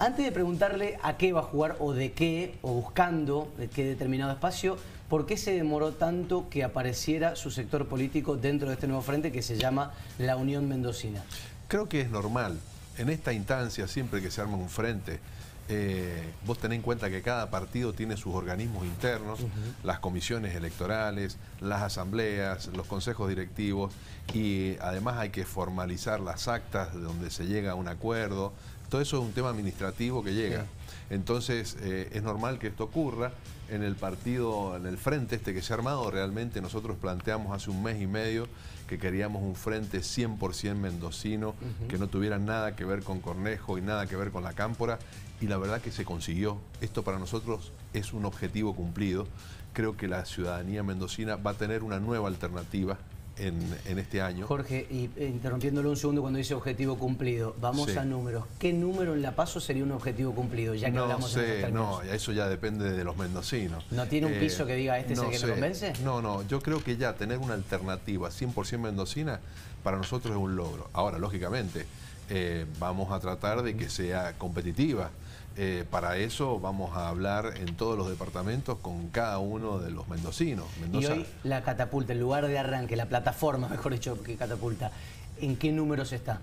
Antes de preguntarle a qué va a jugar o de qué, o buscando de qué determinado espacio, ¿por qué se demoró tanto que apareciera su sector político dentro de este nuevo frente que se llama la Unión Mendocina? Creo que es normal. En esta instancia, siempre que se arma un frente, eh, vos tenés en cuenta que cada partido tiene sus organismos internos, las comisiones electorales, las asambleas, los consejos directivos y además hay que formalizar las actas de donde se llega a un acuerdo. Todo eso es un tema administrativo que llega. Entonces eh, es normal que esto ocurra. En el partido, en el frente este que se ha armado, realmente nosotros planteamos hace un mes y medio que queríamos un frente 100% mendocino, que no tuviera nada que ver con Cornejo y nada que ver con la Cámpora, y la verdad que se consiguió. Esto para nosotros es un objetivo cumplido. Creo que la ciudadanía mendocina va a tener una nueva alternativa en, este año. Jorge, y eh, interrumpiéndolo un segundo cuando dice objetivo cumplido, vamos a números. ¿Qué número en La Paso sería un objetivo cumplido? Ya que no hablamos sé, no, eso ya depende de los mendocinos. ¿No tiene un piso que diga este es el que me convence? No, no, yo creo que ya tener una alternativa 100% mendocina para nosotros es un logro. Ahora, lógicamente, eh, vamos a tratar de que sea competitiva. Eh, para eso vamos a hablar en todos los departamentos con cada uno de los mendocinos. y hoy la catapulta, el lugar de arranque, la plataforma, mejor dicho, que catapulta, ¿en qué números está?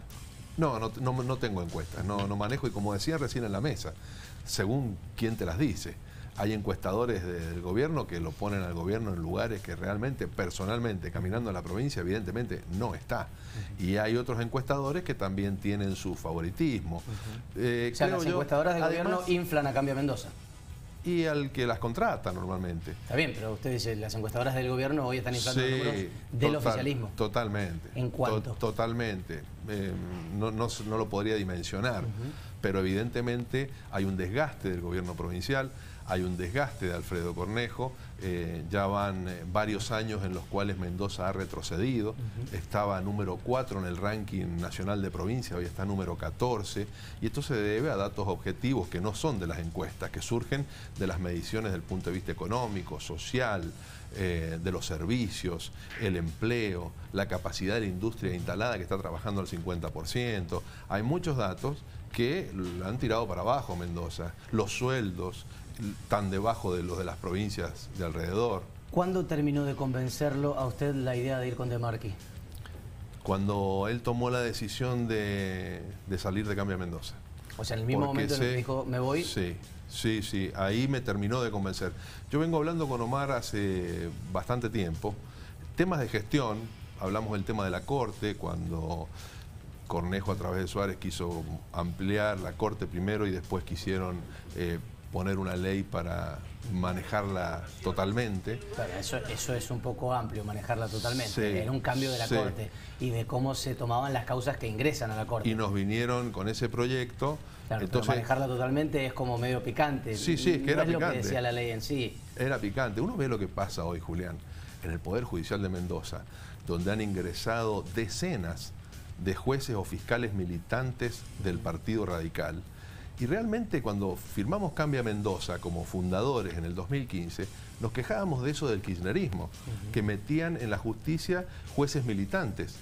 No, no, no, tengo encuestas, no, no manejo y como decía recién en la mesa, según quién te las dice hay encuestadores del gobierno que lo ponen al gobierno en lugares que realmente, personalmente, caminando a la provincia, evidentemente no está. Y hay otros encuestadores que también tienen su favoritismo. Eh, o sea, las encuestadoras del gobierno inflan a Cambio Mendoza. Y al que las contrata normalmente. Está bien, pero usted dice, las encuestadoras del gobierno hoy están inflando números del oficialismo. Totalmente. ¿En cuánto? totalmente. Eh, no, no, lo podría dimensionar, pero evidentemente hay un desgaste del gobierno provincial, hay un desgaste de Alfredo Cornejo, eh, ya van eh, varios años en los cuales Mendoza ha retrocedido, estaba número 4 en el ranking nacional de provincia, hoy está número 14, y esto se debe a datos objetivos que no son de las encuestas, que surgen de las mediciones del punto de vista económico, social, eh, de los servicios, el empleo, la capacidad de la industria instalada que está trabajando al 50%. Hay muchos datos que han tirado para abajo Mendoza, los sueldos, tan debajo de los de las provincias de alrededor. ¿Cuándo terminó de convencerlo a usted la idea de ir con De Marqui? Cuando él tomó la decisión de, salir de Cambia Mendoza. O sea, en el mismo momento en que dijo, me voy. Sí, sí, sí, ahí me terminó de convencer. Yo vengo hablando con Omar hace bastante tiempo. Temas de gestión, hablamos del tema de la Corte, cuando Cornejo a través de Suárez quiso ampliar la Corte primero y después quisieron eh, poner una ley para manejarla totalmente. eso, eso es un poco amplio, manejarla totalmente. Era un cambio de la Corte y de cómo se tomaban las causas que ingresan a la Corte. Y nos vinieron con ese proyecto. entonces, manejarla totalmente es como medio picante. Sí, sí, es que era es lo que decía la ley en sí. Era picante. Uno ve lo que pasa hoy, Julián, en el Poder Judicial de Mendoza, donde han ingresado decenas de jueces o fiscales militantes del Partido Radical y realmente cuando firmamos Cambia Mendoza como fundadores en el 2015, nos quejábamos de eso del kirchnerismo, que metían en la justicia jueces militantes.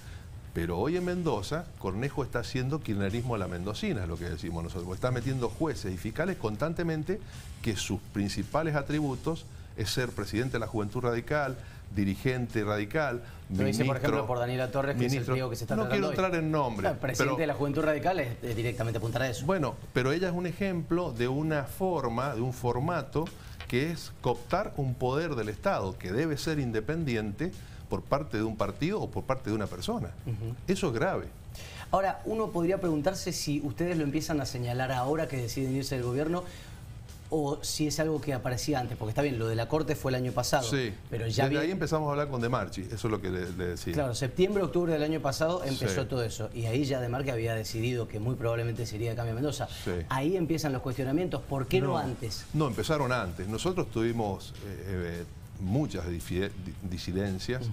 Pero hoy en Mendoza, Cornejo está haciendo kirchnerismo a la mendocina, es lo que decimos nosotros. Está metiendo jueces y fiscales constantemente que sus principales atributos es ser presidente de la Juventud Radical, dirigente radical, Pero dice, por ejemplo, por Daniela Torres, que es el que se está No quiero entrar en nombre. El presidente de la Juventud Radical es, directamente apuntar a eso. Bueno, pero ella es un ejemplo de una forma, de un formato que es cooptar un poder del Estado que debe ser independiente por parte de un partido o por parte de una persona. Eso es grave. Ahora, uno podría preguntarse si ustedes lo empiezan a señalar ahora que deciden irse del gobierno o si es algo que aparecía antes, porque está bien, lo de la Corte fue el año pasado. Sí, pero ya desde ahí empezamos a hablar con De Marchi, eso es lo que le, decía. Claro, septiembre, octubre del año pasado empezó todo eso, y ahí ya De Marchi había decidido que muy probablemente sería de Cambio Mendoza. Ahí empiezan los cuestionamientos, ¿por qué no, antes? No, empezaron antes. Nosotros tuvimos eh, eh, muchas disidencias.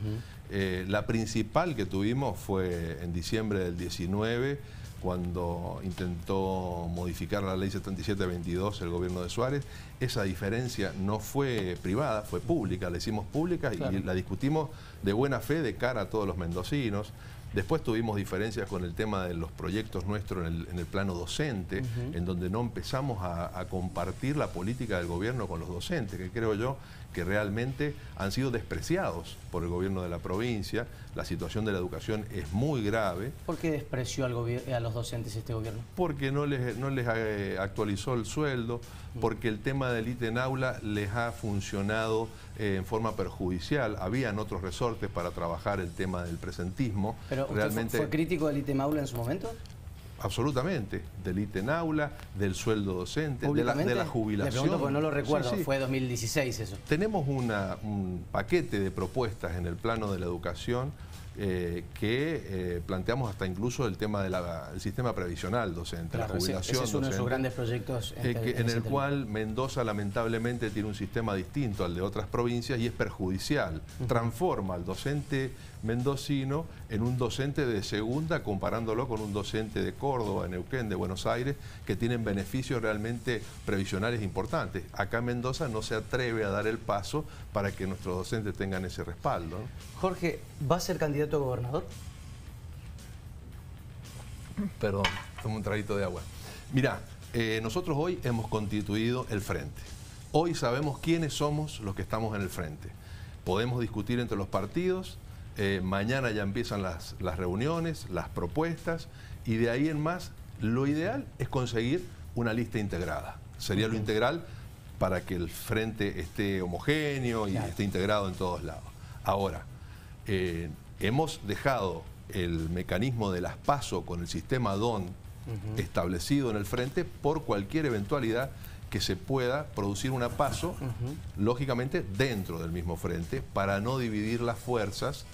Eh, la principal que tuvimos fue en diciembre del 19, cuando intentó modificar la ley 7722 el gobierno de Suárez. Esa diferencia no fue privada, fue pública, la hicimos pública y la discutimos de buena fe de cara a todos los mendocinos. Después tuvimos diferencias con el tema de los proyectos nuestros en el, plano docente, en donde no empezamos a, compartir la política del gobierno con los docentes, que creo yo que realmente han sido despreciados por el gobierno de la provincia. La situación de la educación es muy grave. ¿Por qué despreció al a los docentes este gobierno? Porque no les, no les eh, actualizó el sueldo, mm. porque el tema del ITE en aula les ha funcionado eh, en forma perjudicial. Habían otros resortes para trabajar el tema del presentismo. ¿Pero realmente... fue crítico del ITE en aula en su momento? Absolutamente, del ITE en aula, del sueldo docente, de la, de la, jubilación. Le pregunto porque no lo recuerdo, fue 2016 eso. Tenemos un paquete de propuestas en el plano de la educación eh, que eh, planteamos hasta incluso el tema del sistema previsional docente, la jubilación ese es uno de sus grandes proyectos. En, eh, en, el cual Mendoza lamentablemente tiene un sistema distinto al de otras provincias y es perjudicial. Transforma al docente mendocino en un docente de segunda comparándolo con un docente de Córdoba, Neuquén, de Buenos Aires, que tienen beneficios realmente previsionales importantes. Acá Mendoza no se atreve a dar el paso para que nuestros docentes tengan ese respaldo. Jorge, ¿va a ser candidato a gobernador? Perdón, tomo un traguito de agua. Mirá, eh, nosotros hoy hemos constituido el frente. Hoy sabemos quiénes somos los que estamos en el frente. Podemos discutir entre los partidos, eh, mañana ya empiezan las, reuniones, las propuestas y de ahí en más lo ideal es conseguir una lista integrada. Sería lo integral para que el frente esté homogéneo y esté integrado en todos lados. Ahora, eh, hemos dejado el mecanismo de las PASO con el sistema DON establecido en el frente por cualquier eventualidad que se pueda producir una PASO, lógicamente dentro del mismo frente, para no dividir las fuerzas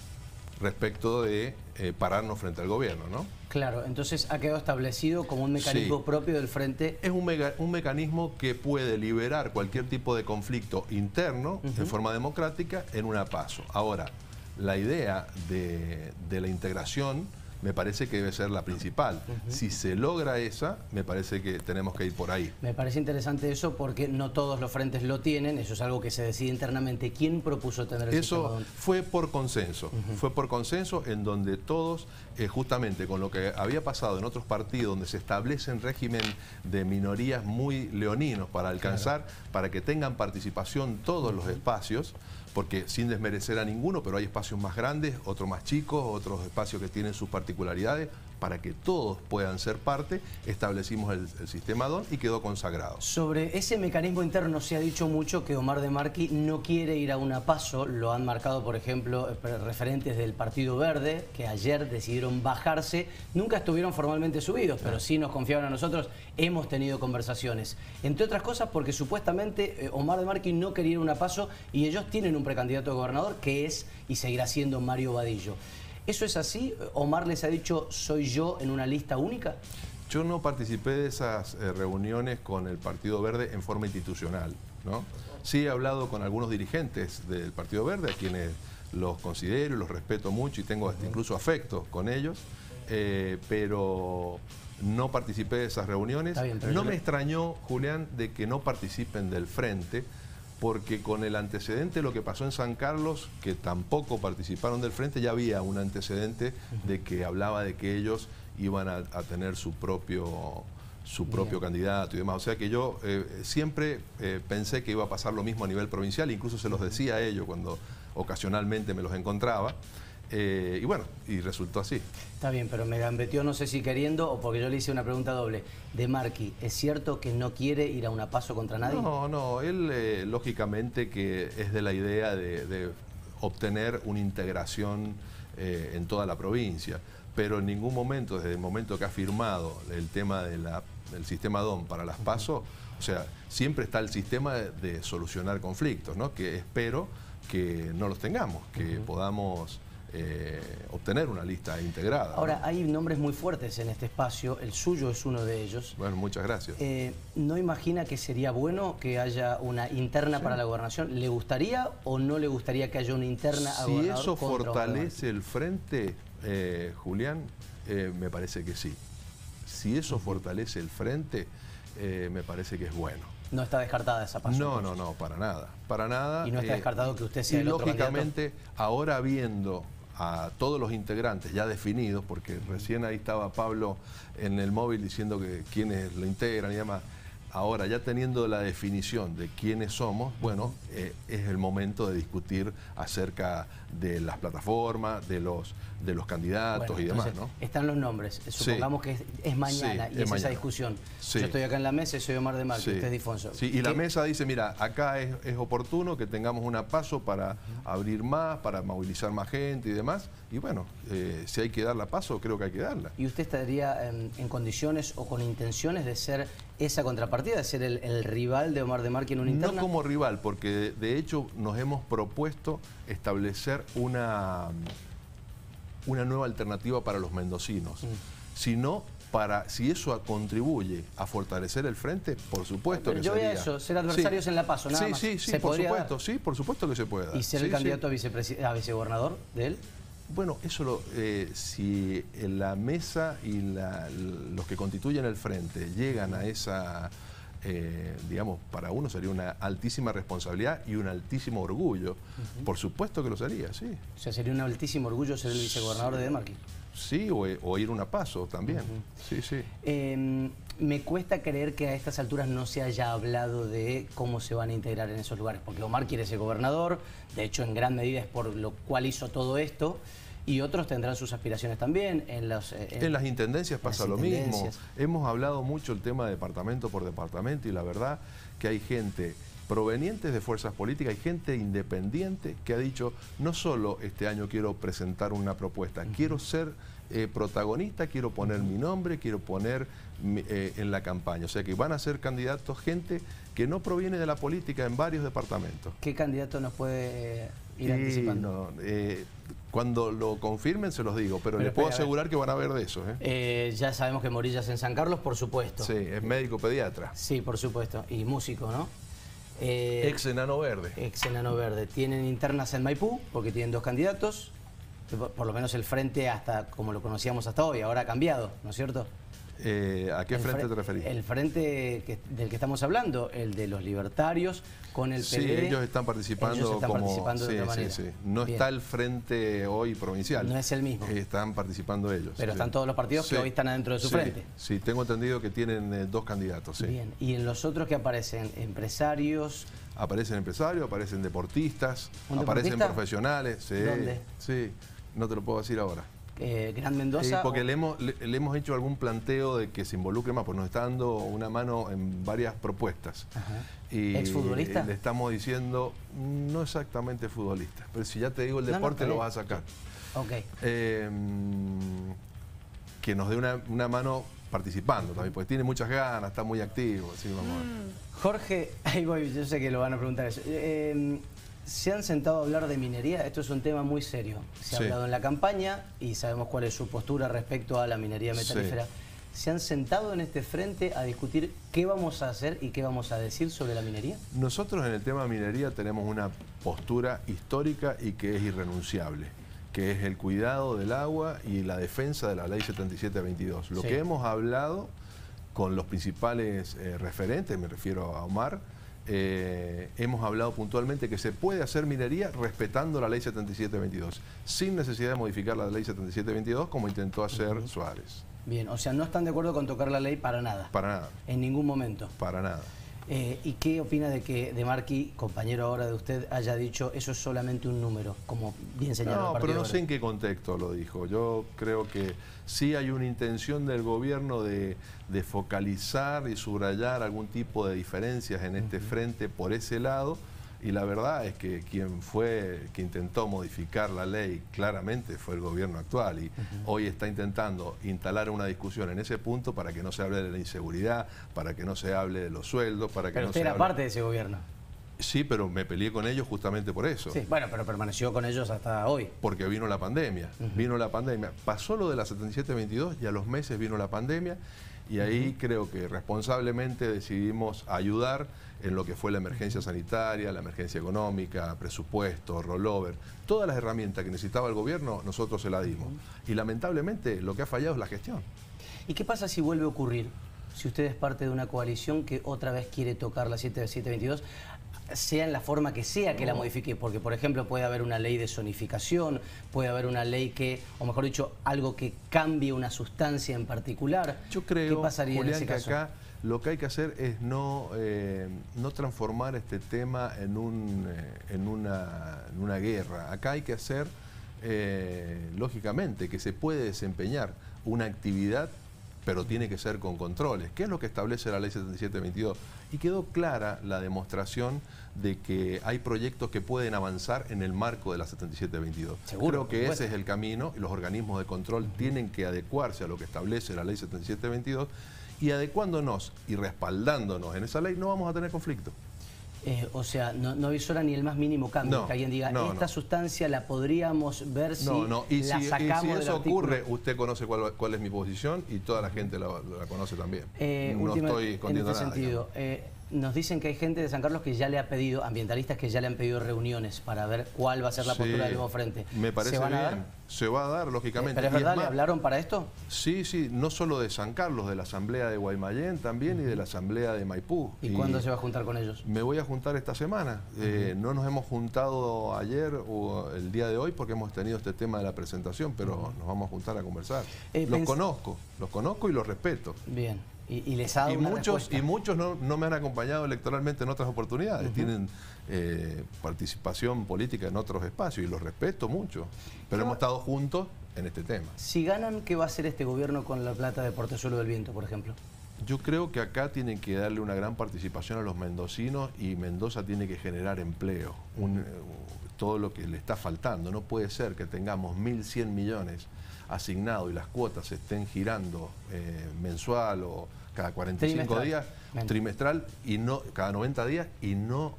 respecto de eh, pararnos frente al gobierno, ¿no? Claro, entonces ha quedado establecido como un mecanismo propio del frente. Es un, un, mecanismo que puede liberar cualquier tipo de conflicto interno de forma democrática en una paso. Ahora, la idea de, de la integración me parece que debe ser la principal. Si se logra esa, me parece que tenemos que ir por ahí. Me parece interesante eso porque no todos los frentes lo tienen, eso es algo que se decide internamente. ¿Quién propuso tener eso? fue por consenso, fue por consenso en donde todos, eh, justamente con lo que había pasado en otros partidos donde se establecen régimen de minorías muy leoninos para alcanzar, para que tengan participación todos los espacios, porque sin desmerecer a ninguno, pero hay espacios más grandes, otros más chicos, otros espacios que tienen sus particularidades, para que todos puedan ser parte, establecimos el, sistema DON y quedó consagrado. Sobre ese mecanismo interno se ha dicho mucho que Omar de Marqui no quiere ir a una paso, lo han marcado por ejemplo eh, referentes del Partido Verde, que ayer decidieron bajarse, nunca estuvieron formalmente subidos, pero sí nos confiaron a nosotros, hemos tenido conversaciones. Entre otras cosas porque supuestamente eh, Omar de Marqui no quería ir a una paso y ellos tienen un precandidato a gobernador que es y seguirá siendo Mario Vadillo. ¿Eso es así? ¿Omar les ha dicho soy yo en una lista única? Yo no participé de esas eh, reuniones con el Partido Verde en forma institucional. ¿no? Sí he hablado con algunos dirigentes del Partido Verde, a quienes los considero y los respeto mucho y tengo incluso afecto con ellos, eh, pero no participé de esas reuniones. no me extrañó, Julián, de que no participen del frente, porque con el antecedente de lo que pasó en San Carlos, que tampoco participaron del frente, ya había un antecedente de que hablaba de que ellos iban a, tener su propio su propio candidato y demás. O sea que yo eh, siempre eh, pensé que iba a pasar lo mismo a nivel provincial, incluso se los decía a ellos cuando ocasionalmente me los encontraba. Eh, y bueno, y resultó así. Está bien, pero me gambeteó no sé si queriendo o porque yo le hice una pregunta doble. De Marqui, ¿es cierto que no quiere ir a una paso contra nadie? No, no, él eh, lógicamente que es de la idea de, obtener una integración eh, en toda la provincia, pero en ningún momento, desde el momento que ha firmado el tema del sistema DOM para las pasos, o sea, siempre está el sistema de, solucionar conflictos, ¿no? Que espero que no los tengamos, que podamos eh, obtener una lista integrada. Ahora, hay nombres muy fuertes en este espacio, el suyo es uno de ellos. Bueno, muchas gracias. Eh, ¿No imagina que sería bueno que haya una interna para la gobernación? ¿Le gustaría o no le gustaría que haya una interna a Si eso fortalece el frente, eh, Julián, me parece que sí. Si eso fortalece el frente, me parece que es bueno. No está descartada esa pasión. No, no, no, para nada, para nada. Y no está descartado que usted sea y lógicamente, ahora viendo a todos los integrantes ya definidos, porque recién ahí estaba Pablo en el móvil diciendo que quienes lo integran y demás. Ahora, ya teniendo la definición de quiénes somos, bueno, eh, es el momento de discutir acerca de las plataformas, de los, de los candidatos y demás, ¿no? Están los nombres. Supongamos que es, mañana y es, esa discusión. Yo estoy acá en la mesa y soy Omar de Mar, usted es Difonso. Sí, y la mesa dice, mira, acá es, oportuno que tengamos una paso para abrir más, para movilizar más gente y demás. Y bueno, eh, si hay que dar la paso, creo que hay que darla. ¿Y usted estaría en, condiciones o con intenciones de ser esa contrapartida, de ser el, rival de Omar de Mar en un interna? No como rival, porque de hecho nos hemos propuesto establecer una, una nueva alternativa para los mendocinos, mm. sino para, si eso contribuye a fortalecer el frente, por supuesto que yo sería. Yo eso, ser adversarios en La Paso, nada sí, más. Sí, sí, por supuesto, sí, por supuesto que se puede dar. ¿Y ser el candidato a, a vicegobernador de él? Bueno, eso lo, eh, si la mesa y los que constituyen el frente llegan a esa eh, digamos, para uno sería una altísima responsabilidad y un altísimo orgullo. Por supuesto que lo sería, sí. O sea, sería un altísimo orgullo ser el vicegobernador de Demarqui. Sí, o, ir una paso también. Sí, sí. Em, me cuesta creer que a estas alturas no se haya hablado de cómo se van a integrar en esos lugares, porque Omar quiere ser gobernador, de hecho en gran medida es por lo cual hizo todo esto, y otros tendrán sus aspiraciones también. En, los, eh, en, las intendencias pasa lo mismo. Hemos hablado mucho el tema de departamento por departamento y la verdad que hay gente provenientes de fuerzas políticas, hay gente independiente que ha dicho, no solo este año quiero presentar una propuesta, quiero ser eh, protagonista, quiero poner mi nombre, quiero poner eh, en la campaña. O sea que van a ser candidatos gente que no proviene de la política en varios departamentos. ¿Qué candidato nos puede ir anticipando? Cuando lo confirmen se los digo, pero, les puedo asegurar que van a ver de eso. ¿eh? ¿eh? ya sabemos que Morillas en San Carlos, por supuesto. Sí, es médico pediatra. Sí, por supuesto. Y músico, ¿no? Eh, ex enano verde. Ex enano verde. Tienen internas en Maipú, porque tienen dos candidatos. Por lo menos el frente hasta como lo conocíamos hasta hoy, ahora ha cambiado, ¿no es cierto? Eh, ¿A qué frente te referís? El frente del que estamos hablando, el de los libertarios con el Sí, ellos están participando como... No está el frente hoy provincial. No es el mismo. están participando ellos. Pero están todos los partidos que hoy están adentro de su frente. Sí, tengo entendido que tienen eh, dos candidatos. Bien, ¿y en los otros que aparecen? ¿Empresarios? Aparecen empresarios, aparecen deportistas, aparecen profesionales. Sí, ¿Dónde? Sí, no te lo puedo decir ahora eh, Gran Mendoza. porque le, hemos, le, hemos hecho algún planteo de que se involucre más, pues nos está dando una mano en varias propuestas. Y ¿Exfutbolista? Le estamos diciendo, no exactamente futbolista, pero si ya te digo el deporte lo vas a sacar. Ok. Em, que nos dé una, mano participando también, porque tiene muchas ganas, está muy activo. Mm. Jorge, ahí voy, yo sé que lo van a preguntar eso. Em, se han sentado a hablar de minería, esto es un tema muy serio. Se ha hablado en la campaña y sabemos cuál es su postura respecto a la minería metalífera. ¿Se han sentado en este frente a discutir qué vamos a hacer y qué vamos a decir sobre la minería? Nosotros en el tema minería tenemos una postura histórica y que es irrenunciable, que es el cuidado del agua y la defensa de la ley 7722. Lo que hemos hablado con los principales eh, referentes, me refiero a Omar, eh, hemos hablado puntualmente que se puede hacer minería respetando la ley 7722, sin necesidad de modificar la ley 7722 como intentó hacer Suárez. Bien, o sea, no están de acuerdo con tocar la ley para nada. Para nada. En ningún momento. Para nada. Eh, ¿Y qué opina de que De Marqui, compañero ahora de usted, haya dicho eso es solamente un número, como bien señaló No, pero no sé en qué contexto lo dijo. Yo creo que sí hay una intención del gobierno de, focalizar y subrayar algún tipo de diferencias en este frente por ese lado y la verdad es que quien fue, que intentó modificar la ley claramente fue el gobierno actual y hoy está intentando instalar una discusión en ese punto para que no se hable de la inseguridad, para que no se hable de los sueldos, para que pero no usted era parte de ese gobierno. Sí, pero me peleé con ellos justamente por eso. Sí, bueno, pero permaneció con ellos hasta hoy. Porque vino la pandemia, vino la pandemia. Pasó lo de la 7722 y a los meses vino la pandemia y ahí creo que responsablemente decidimos ayudar en lo que fue la emergencia sanitaria, la emergencia económica, presupuesto, rollover, todas las herramientas que necesitaba el gobierno, nosotros se las dimos. Y lamentablemente lo que ha fallado es la gestión. ¿Y qué pasa si vuelve a ocurrir? si usted es parte de una coalición que otra vez quiere tocar la 722, sea en la forma que sea que la modifique, porque por ejemplo puede haber una ley de zonificación, puede haber una ley que, o mejor dicho, algo que cambie una sustancia en particular. Yo creo, ¿Qué pasaría en ese que acá lo que hay que hacer es no, eh, no transformar este tema en, un, eh, en, una, en, una, guerra. Acá hay que hacer, eh, lógicamente, que se puede desempeñar una actividad pero tiene que ser con controles. ¿Qué es lo que establece la ley 7722? Y quedó clara la demostración de que hay proyectos que pueden avanzar en el marco de la 7722. Seguro. Creo que ese es el camino y los organismos de control tienen que adecuarse a lo que establece la ley 7722 y adecuándonos y respaldándonos en esa ley no vamos a tener conflicto. Eh, o sea, no, no avisora ni el más mínimo cambio. que alguien diga, esta sustancia la podríamos ver si y la sacamos y si eso ocurre, usted conoce cuál, es mi posición y toda la gente la, conoce también. Eh, no estoy escondiendo en este Sentido, eh, nos dicen que hay gente de San Carlos que ya le ha pedido, ambientalistas que ya le han pedido reuniones para ver cuál va a ser la postura del nuevo frente. Me parece ¿Se van a Dar? Se va a dar, lógicamente. ¿Pero es verdad, le hablaron para esto? Sí, sí, no solo de San Carlos, de la Asamblea de Guaymallén también y de la Asamblea de Maipú. ¿Y, cuándo se va a juntar con ellos? Me voy a juntar esta semana. Eh, no nos hemos juntado ayer o el día de hoy porque hemos tenido este tema de la presentación, pero nos vamos a juntar a conversar. Eh, los conozco, los conozco y los respeto. Bien. Y, les ha dado y muchos Y muchos no, me han acompañado electoralmente en otras oportunidades. Tienen eh, participación política en otros espacios y los respeto mucho. Pero hemos estado juntos en este tema. Si ganan, ¿qué va a hacer este gobierno con la plata de Portezuelo del Viento, por ejemplo? Yo creo que acá tienen que darle una gran participación a los mendocinos y Mendoza tiene que generar empleo, eh, todo lo que le está faltando. No puede ser que tengamos 1.100 millones asignados y las cuotas estén girando eh, mensual o cada 45 días, trimestral, y no cada 90 días y no,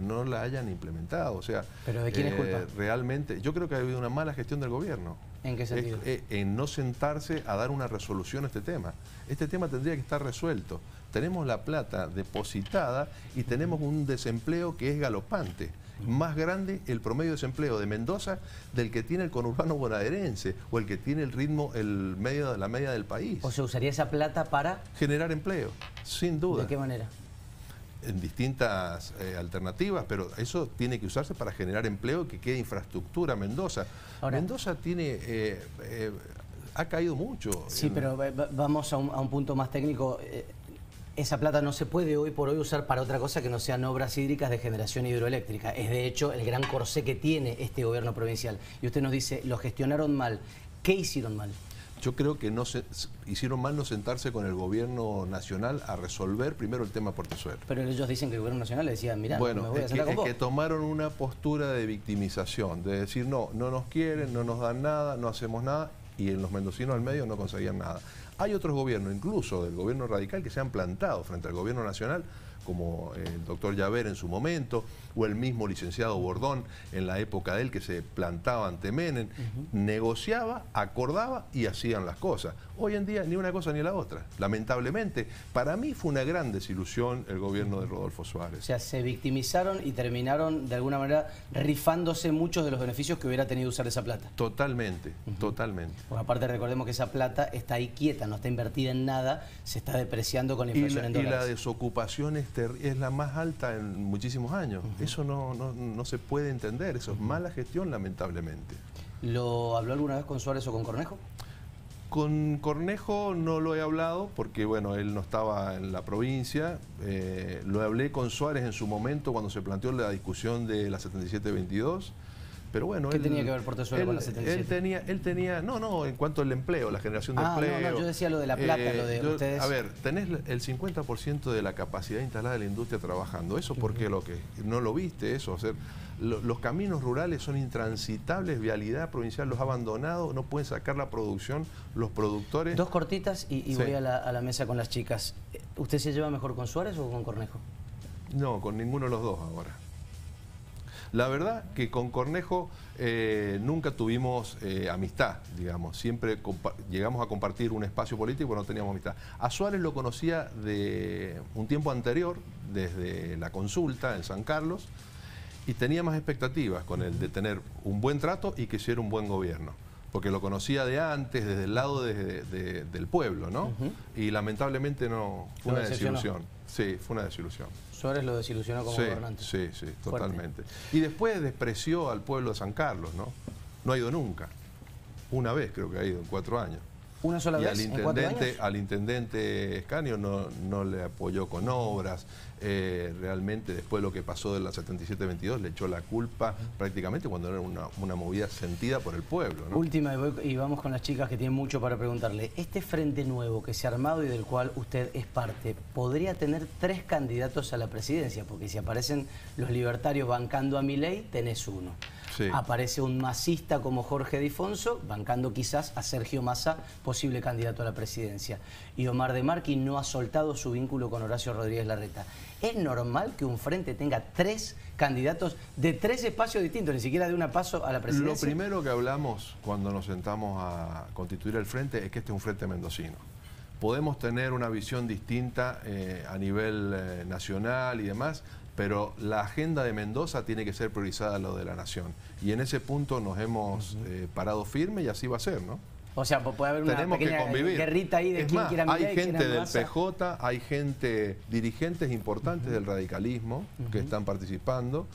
no la hayan implementado. O sea, ¿Pero de quién es culpa? Eh, realmente, yo creo que ha habido una mala gestión del gobierno. ¿En qué sentido? Eh, en no sentarse a dar una resolución a este tema. Este tema tendría que estar resuelto. Tenemos la plata depositada y tenemos un desempleo que es galopante más grande el promedio de desempleo de Mendoza del que tiene el conurbano bonaerense o el que tiene el ritmo, el medio, la media del país. ¿O se usaría esa plata para...? Generar empleo, sin duda. ¿De qué manera? en distintas eh, alternativas, pero eso tiene que usarse para generar empleo que quede infraestructura Mendoza. Mendoza tiene eh, eh, ha caído mucho. Sí, pero vamos a un, a un, punto más técnico esa plata no se puede hoy por hoy usar para otra cosa que no sean obras hídricas de generación hidroeléctrica. Es de hecho el gran corsé que tiene este gobierno provincial. Y usted nos dice, lo gestionaron mal. ¿Qué hicieron mal? Yo creo que no se, hicieron mal no sentarse con el gobierno nacional a resolver primero el tema Portezuelo. Pero ellos dicen que el gobierno nacional le decía, mira, bueno, me voy a que, es que tomaron una postura de victimización, de decir, no, no nos quieren, no nos dan nada, no hacemos nada, y en los mendocinos al medio no conseguían nada. Hay otros gobiernos, incluso del gobierno radical, que se han plantado frente al gobierno nacional, como el doctor Llaver en su momento, o el mismo licenciado Bordón en la época de él que se plantaba ante Menem, negociaba, acordaba y hacían las cosas. Hoy en día ni una cosa ni la otra. Lamentablemente, para mí fue una gran desilusión el gobierno de Rodolfo Suárez. O sea, se victimizaron y terminaron de alguna manera rifándose muchos de los beneficios que hubiera tenido usar esa plata. Totalmente, totalmente. Por aparte recordemos que esa plata está ahí quieta, no está invertida en nada, se está depreciando con la inflación en dólares. Y la desocupación es, es la más alta en muchísimos años. Eso no, no, se puede entender, eso es mala gestión lamentablemente. ¿Lo habló alguna vez con Suárez o con Cornejo? Con Cornejo no lo he hablado porque, bueno, él no estaba en la provincia. Eh, lo hablé con Suárez en su momento cuando se planteó la discusión de la 7722. Pero bueno, ¿Qué tenía que ver Portezuelo con la 77? Él tenía, él tenía, no, no, en cuanto al empleo, la generación de empleo. Ah, no, no, yo decía lo de la plata, lo de eh, ustedes. A ver, tenés el 50% de la capacidad instalada de la industria trabajando. ¿Eso por qué lo que? ¿No lo viste eso? O sea, los caminos rurales son intransitables, vialidad provincial los ha abandonado, no pueden sacar la producción, los productores... Dos cortitas y, voy a la, a la mesa con las chicas. ¿Usted se lleva mejor con Suárez o con Cornejo? No, con ninguno de los dos ahora. La verdad que con Cornejo eh, nunca tuvimos eh, amistad, digamos. Siempre llegamos a compartir un espacio político, pero no teníamos amistad. A Suárez lo conocía de un tiempo anterior, desde la consulta en San Carlos, y tenía más expectativas con él de tener un buen trato y que hiciera un buen gobierno. porque lo conocía de antes, desde el lado del pueblo, ¿no? Y lamentablemente no, fue una desilusión. Sí, fue una desilusión. Suárez lo desilusionó como gobernante. Sí, sí, totalmente. Y después despreció al pueblo de San Carlos, ¿no? No ha ido nunca. Una vez creo que ha ido en cuatro años. ¿Una sola vez? Al intendente, al intendente Escanio no, le apoyó con obras. Eh, realmente, después de lo que pasó de la 77-22, le echó la culpa prácticamente cuando era una, movida sentida por el pueblo. Última, y vamos con las chicas que tienen mucho para preguntarle. Este frente nuevo que se ha armado y del cual usted es parte, ¿podría tener tres candidatos a la presidencia? Porque si aparecen los libertarios bancando a mi ley, tenés uno. Aparece un masista como Jorge Difonso, bancando quizás a Sergio Massa, posible candidato a la presidencia. Y Omar de Marqui no ha soltado su vínculo con Horacio Rodríguez Larreta. ¿Es normal que un frente tenga tres candidatos de tres espacios distintos, ni siquiera de una paso a la presidencia? Lo primero que hablamos cuando nos sentamos a constituir el frente es que este es un frente mendocino podemos tener una visión distinta eh, a nivel eh, nacional y demás, pero la agenda de Mendoza tiene que ser priorizada a lo de la nación. Y en ese punto nos hemos eh, parado firme y así va a ser, ¿no? O sea, puede haber una Tenemos pequeña guerrita ahí de quién quiera Hay gente del PJ, hay gente, dirigentes importantes del radicalismo que están participando,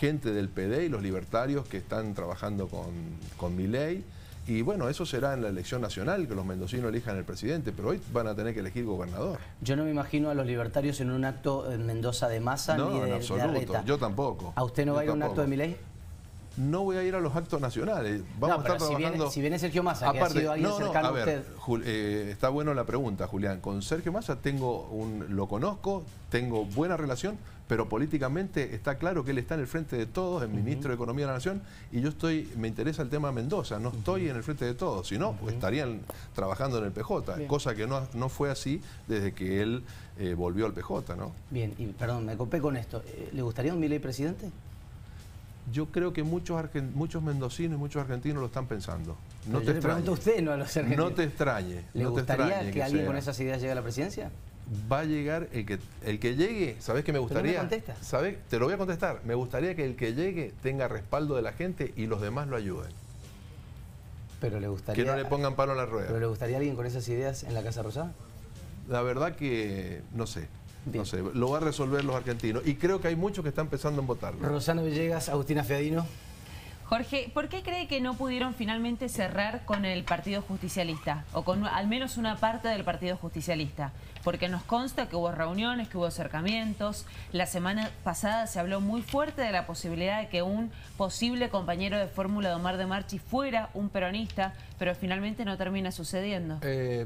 gente del PD y los libertarios que están trabajando con, con mi ley. Y bueno, eso será en la elección nacional, que los mendocinos elijan el presidente, pero hoy van a tener que elegir gobernador. Yo no me imagino a los libertarios en un acto en Mendoza de masa no, ni de, en absoluto. Yo tampoco. ¿A usted no va a ir a un acto de mi ley? No voy a ir a los actos nacionales. Vamos a estar si Viene, si viene Sergio Massa, que ha sido alguien cercano a, usted. Eh, está bueno la pregunta, Julián. Con Sergio Massa tengo un, lo conozco, tengo buena relación, pero políticamente está claro que él está en el frente de todos, el ministro de Economía de la Nación, y yo estoy, me interesa el tema Mendoza, no estoy en el frente de todos, si no, estarían trabajando en el PJ, cosa que no, no fue así desde que él eh, volvió al PJ, ¿no? Bien, y perdón, me copé con esto. Eh, ¿Le gustaría un Milei presidente? Yo creo que muchos, muchos mendocinos y muchos argentinos lo están pensando. No te extrañe. usted, no a los argentinos. No te extrañe. ¿Le gustaría que, alguien con esas ideas llegue a la presidencia? Va a llegar el que, el que llegue, ¿sabes qué me gustaría? No me ¿Sabes? Te lo voy a contestar. Me gustaría que el que llegue tenga respaldo de la gente y los demás lo ayuden. Pero le gustaría... Que no le pongan palo en la rueda. ¿Pero le gustaría alguien con esas ideas en la Casa Rosada? La verdad que no sé. No sé, lo va a resolver los argentinos. Y creo que hay muchos que están pensando en votarlo. Rosana Villegas, Agustina Feadino. Jorge, ¿por qué cree que no pudieron finalmente cerrar con el Partido Justicialista? O con al menos una parte del Partido Justicialista. Porque nos consta que hubo reuniones, que hubo acercamientos. La semana pasada se habló muy fuerte de la posibilidad de que un posible compañero de fórmula de Omar de Marchi fuera un peronista, pero finalmente no termina sucediendo. Eh,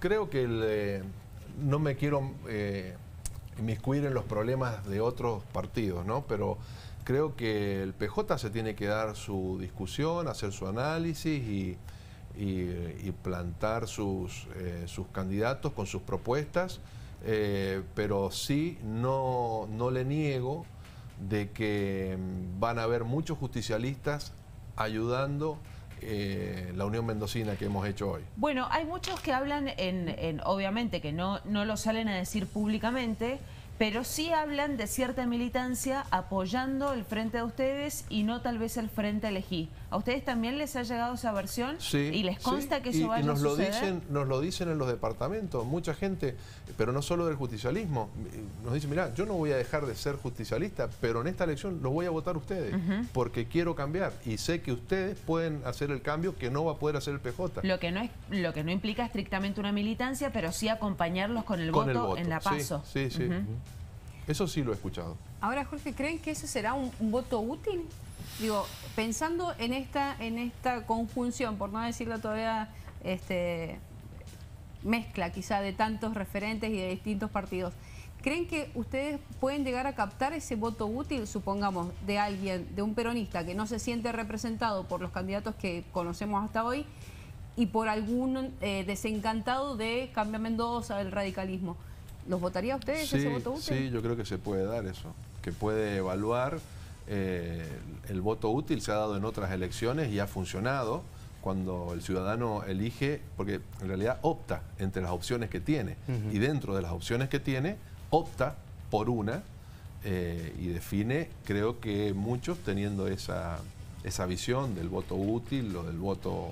creo que el... Eh, no me quiero eh, inmiscuir en los problemas de otros partidos, ¿no? Pero creo que el PJ se tiene que dar su discusión, hacer su análisis y, plantar sus, eh, sus candidatos con sus propuestas, eh, pero sí no, no le niego de que van a haber muchos justicialistas ayudando eh, la Unión Mendocina que hemos hecho hoy? Bueno, hay muchos que hablan, en, obviamente que no, no lo salen a decir públicamente, pero sí hablan de cierta militancia apoyando el frente de ustedes y no tal vez el frente elegí. ¿A ustedes también les ha llegado esa versión? Sí. ¿Y les consta que eso va a nos Lo dicen, nos lo dicen en los departamentos, mucha gente, pero no solo del justicialismo. Nos dicen, mira, yo no voy a dejar de ser justicialista, pero en esta elección los voy a votar ustedes, porque quiero cambiar. Y sé que ustedes pueden hacer el cambio que no va a poder hacer el PJ. Lo que no, es, lo que no implica estrictamente una militancia, pero sí acompañarlos con el, voto, en la paso. Sí, sí, Eso sí lo he escuchado. Ahora, Jorge, ¿creen que ese será un voto útil? Digo, pensando en esta, en esta conjunción, por no decirlo todavía, este, mezcla quizá de tantos referentes y de distintos partidos, ¿creen que ustedes pueden llegar a captar ese voto útil, supongamos, de alguien, de un peronista que no se siente representado por los candidatos que conocemos hasta hoy y por algún eh, desencantado de Cambia Mendoza, del radicalismo? ¿Los votaría ustedes ese voto útil? Sí, yo creo que se puede dar eso, que puede evaluar eh, el voto útil se ha dado en otras elecciones y ha funcionado cuando el ciudadano elige, porque en realidad opta entre las opciones que tiene. Y dentro de las opciones que tiene, opta por una eh, y define, creo que muchos teniendo esa, esa visión del voto útil o del voto...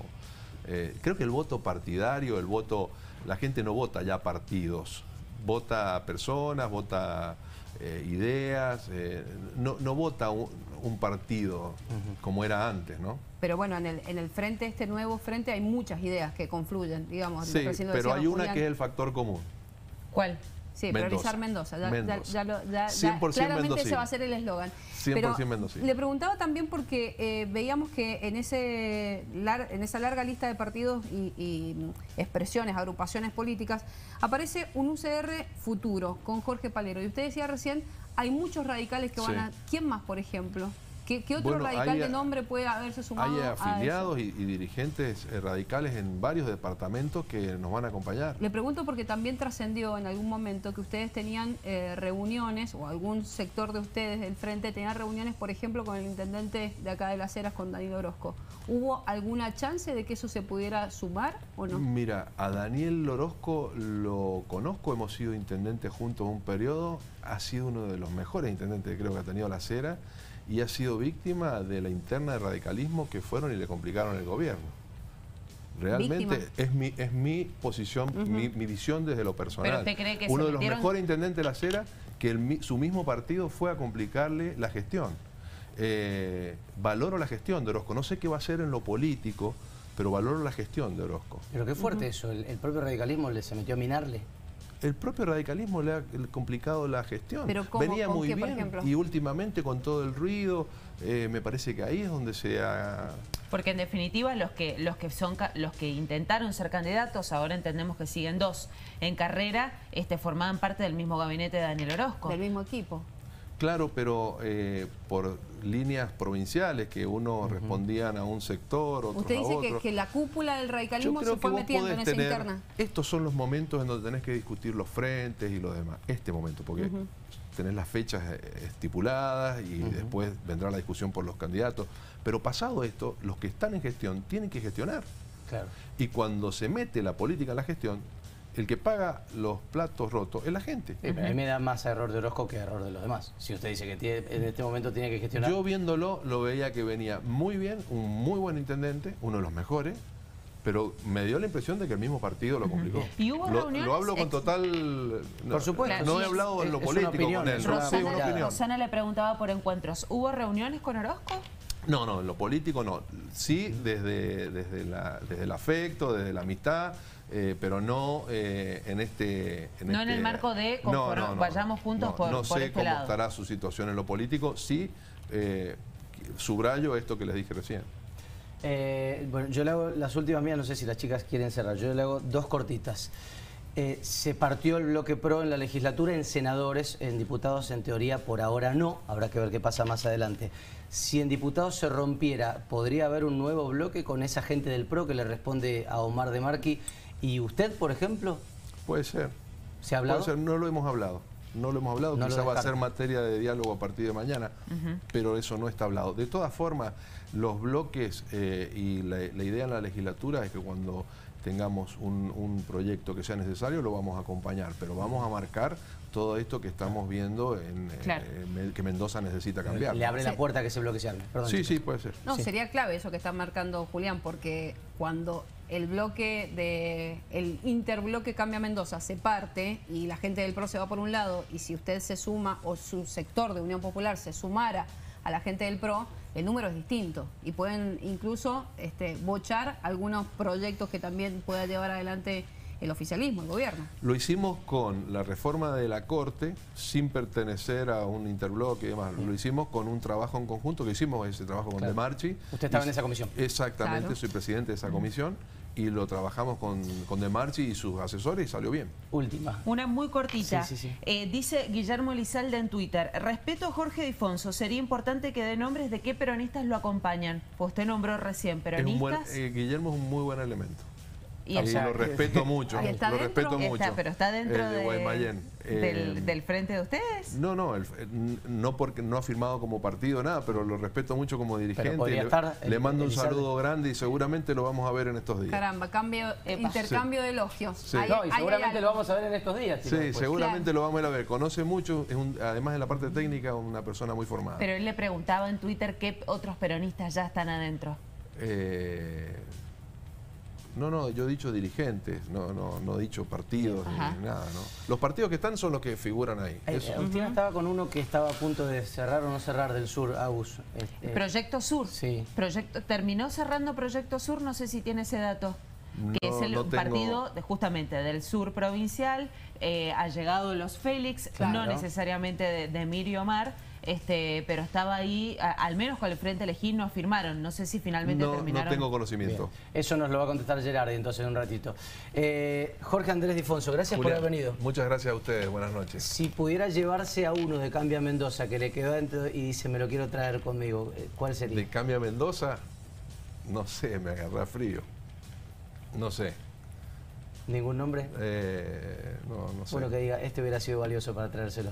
eh, creo que el voto partidario, el voto... La gente no vota ya partidos, vota personas, vota eh, ideas, eh, no, no vota un, un partido como era antes, ¿no? Pero bueno, en el, en el frente, este nuevo frente, hay muchas ideas que confluyen, digamos. Sí, pero hay una Julián. que es el factor común. ¿Cuál? Sí, Mendoza. priorizar Mendoza. Ya, ya- Mendoza. ya lo- ya- ya- 100% claramente ese mendocino. va a ser el eslogan. 100% Pero mendocino. Le preguntaba también porque eh, veíamos que en, ese lar- en esa larga lista de partidos y, y, mm, expresiones, agrupaciones políticas, aparece un UCR futuro con Jorge Palero. Y usted decía recién, hay muchos radicales que van Sí. a... ¿Quién más, por ejemplo? ¿Qué, qué otro Bueno, radical hay- de nombre puede haberse sumado Hay a eso? afiliados y, y dirigentes eh, radicales en varios departamentos que nos van a acompañar. Le pregunto porque también trascendió en algún momento que ustedes tenían eh, reuniones, o algún sector de ustedes del frente tenía reuniones, por ejemplo, con el intendente de acá de Las Heras, con Danilo Orozco. ¿Hubo alguna chance de que eso se pudiera sumar o no? Mira, a Daniel Orozco lo conozco, hemos sido intendentes juntos un periodo, ha sido uno de los mejores intendentes que creo que ha tenido la Cera y ha sido víctima de la interna de radicalismo que fueron y le complicaron el gobierno. Realmente Víctima. es mi, es mi posición, mi, mi visión desde lo personal. Pero usted cree que Uno se de los metieron- mejores intendentes de la Cera que el su mismo partido fue a complicarle la gestión. Eh, valoro la gestión de Orozco. No sé qué va a hacer en lo político, pero valoro la gestión de Orozco. Pero qué fuerte eso, el, el propio radicalismo le se metió a minarle. El propio radicalismo le ha complicado la gestión. Pero ¿cómo? Venía ¿Con muy qué, bien ejemplo? y últimamente con todo el ruido, eh, me parece que ahí es donde se ha... Porque en definitiva los que los que son ca- los que intentaron ser candidatos, ahora entendemos que siguen dos en carrera, este formaban parte del mismo gabinete de Daniel Orozco. Del mismo equipo. Claro, pero eh, por líneas provinciales que uno respondían a un sector, otros Usted a dice que, otro. que la cúpula del radicalismo se que fue metiendo en esa tener- interna. Estos son los momentos en donde tenés que discutir los frentes y lo demás. Este momento, porque tenés las fechas eh, estipuladas y después vendrá la discusión por los candidatos. Pero pasado esto, los que están en gestión tienen que gestionar. Claro. Y cuando se mete la política en la gestión, el que paga los platos rotos es la gente. Sí, pero a mí me da más error de Orozco que error de los demás. Si usted dice que tiene- en este momento tiene que gestionar. Yo viéndolo lo veía que venía muy bien, un muy buen intendente, uno de los mejores, pero me dio la impresión de que el mismo partido lo complicó. ¿Y hubo lo, reuniones lo hablo con total... no, Por supuesto. No he hablado en lo es una político opinión, con él. Rosana, opinión. Rosana le preguntaba por encuentros. ¿Hubo reuniones con Orozco? No, no, en lo político no. Sí, desde, desde, la, desde el afecto, desde la amistad, eh, pero no eh, en este... No en el marco de conform- vayamos juntos no, por- No por sé este cómo lado. estará su situación en lo político. Sí, eh, subrayo esto que les dije recién. Eh, bueno, yo le hago las últimas mías, no sé si las chicas quieren cerrar. Yo le hago dos cortitas. Eh, se partió el bloque PRO en la legislatura, en senadores, en diputados en teoría por ahora no, habrá que ver qué pasa más adelante. Si en diputados se rompiera, ¿podría haber un nuevo bloque con esa gente del PRO que le responde a Omar de Marqui? ¿Y usted, por ejemplo? Puede ser. ¿Se ha hablado? Puede ser, no lo hemos hablado. No lo hemos hablado, No quizá va a ser materia de diálogo a partir de mañana, pero eso no está hablado. De todas formas, los bloques eh, y la, la idea en la legislatura es que cuando tengamos un, un proyecto que sea necesario, lo vamos a acompañar, pero vamos a marcar todo esto que estamos viendo en, eh, Claro. que Mendoza necesita cambiar. Le abre la puerta a que ese bloque se arme. Perdón, Sí, chicos. sí, puede ser. No, Sí. sería clave eso que está marcando Julián, porque cuando el bloque de el interbloque Cambia Mendoza se parte y la gente del PRO se va por un lado y si usted se suma o su sector de Unión Popular se sumara a la gente del PRO, el número es distinto y pueden incluso este, bochar algunos proyectos que también pueda llevar adelante el oficialismo, el gobierno. Lo hicimos con la reforma de la Corte, sin pertenecer a un interbloque y demás. Lo hicimos con un trabajo en conjunto, que hicimos ese trabajo con Claro. De Marchi. Usted estaba Y- en esa comisión. Exactamente, Claro. soy presidente de esa comisión y lo trabajamos con, con De Marchi y sus asesores y salió bien. Última. Una muy cortita. Sí, sí, sí. Eh, dice Guillermo Lizalde en Twitter, respeto a Jorge Difonso, sería importante que dé nombres de qué peronistas lo acompañan. Pues usted nombró recién Es un peronistas. buen- eh, Guillermo es un muy buen elemento. Y Y está- lo respeto mucho, está lo dentro. respeto Está, mucho. pero está dentro El de de- Guaymallén. del, Eh, del frente de ustedes. No, no, el- eh, no porque no ha firmado como partido nada, pero lo respeto mucho como dirigente. Le- estar le, el- mando un saludo grande y seguramente lo vamos a ver en estos días. Caramba, cambio, Epa. intercambio de elogios. Sí. No, y seguramente lo vamos a ver en estos días. Sí, seguramente Claro. lo vamos a ir a ver. Conoce mucho, es un- además en la parte técnica, una persona muy formada. Pero él le preguntaba en Twitter qué otros peronistas ya están adentro. Eh, no, no, yo he dicho dirigentes, no, no, no he dicho partidos Ajá. ni nada, ¿no? Los partidos que están son los que figuran ahí. Eh, Eso. Estaba con uno que estaba a punto de cerrar o no cerrar del sur, Agus. Este, Proyecto Sur. sí. Proyecto, terminó cerrando Proyecto Sur, no sé si tiene ese dato. Que No, es el no tengo- partido de, justamente del sur provincial. eh, ha llegado los Félix, no necesariamente de, de Emilio Omar, este, pero estaba ahí, a- al menos con el Frente Elegir no firmaron. No sé si finalmente no, no terminaron. tengo Bien. conocimiento. Eso nos lo va a contestar Gerardi entonces en un ratito. Eh, Jorge Andrés Difonso, gracias por haber venido. Muchas gracias a ustedes, buenas noches. Si pudiera llevarse a uno de Cambia Mendoza que le quedó adentro y dice me lo quiero traer conmigo, eh, ¿cuál sería? De Cambia Mendoza, no sé, me agarra frío. No sé. ¿Ningún nombre? Eh, no, no sé. Bueno, que diga, este hubiera sido valioso para traérselo.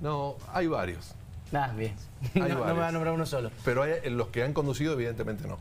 No, hay varios. Ah, bien. No, no me va a nombrar uno solo. Pero hay- los que han conducido, evidentemente no.